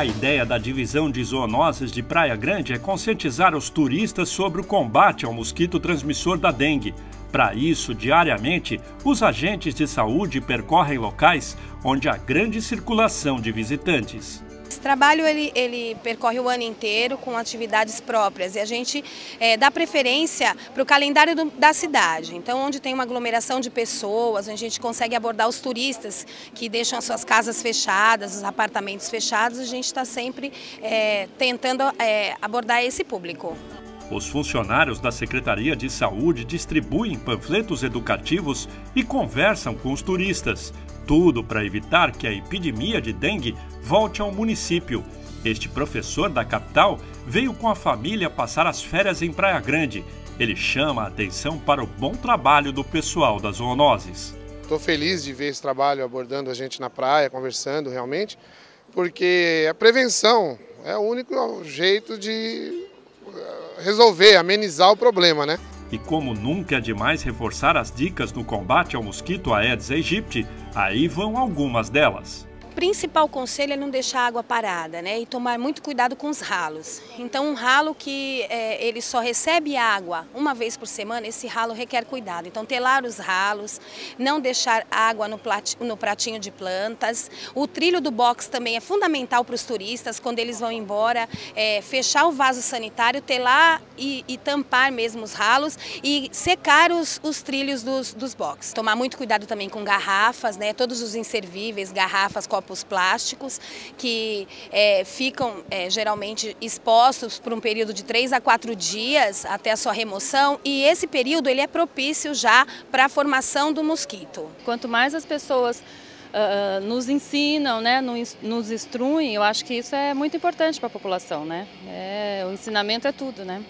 A ideia da divisão de zoonoses de Praia Grande é conscientizar os turistas sobre o combate ao mosquito transmissor da dengue. Para isso, diariamente, os agentes de saúde percorrem locais onde há grande circulação de visitantes. Esse trabalho ele, ele percorre o ano inteiro com atividades próprias e a gente é, dá preferência para o calendário do, da cidade. Então, onde tem uma aglomeração de pessoas, onde a gente consegue abordar os turistas que deixam as suas casas fechadas, os apartamentos fechados, a gente está sempre é, tentando é, abordar esse público. Os funcionários da Secretaria de Saúde distribuem panfletos educativos e conversam com os turistas, tudo para evitar que a epidemia de dengue volte ao município. Este professor da capital veio com a família passar as férias em Praia Grande. Ele chama a atenção para o bom trabalho do pessoal das zoonoses. Estou feliz de ver esse trabalho abordando a gente na praia, conversando realmente, porque a prevenção é o único jeito de eh, resolver, amenizar o problema, né? E como nunca é demais reforçar as dicas no combate ao mosquito Aedes aegypti, aí vão algumas delas principal conselho é não deixar a água parada, né? E tomar muito cuidado com os ralos. Então, um ralo que é, ele só recebe água uma vez por semana, esse ralo requer cuidado. Então, telar os ralos, não deixar água no, no pratinho de plantas. O trilho do box também é fundamental para os turistas, quando eles vão embora, é, fechar o vaso sanitário, telar e, e, tampar mesmo os ralos e secar os, os trilhos dos, dos box. Tomar muito cuidado também com garrafas, né? Todos os inservíveis, garrafas, copos copos plásticos que é, ficam é, geralmente expostos por um período de 3 a 4 dias até a sua remoção e esse período ele é propício já para a formação do mosquito. Quanto mais as pessoas Uh, nos ensinam, né, nos, instruem, eu acho que isso é muito importante para a população. Né? É, o ensinamento é tudo. Né?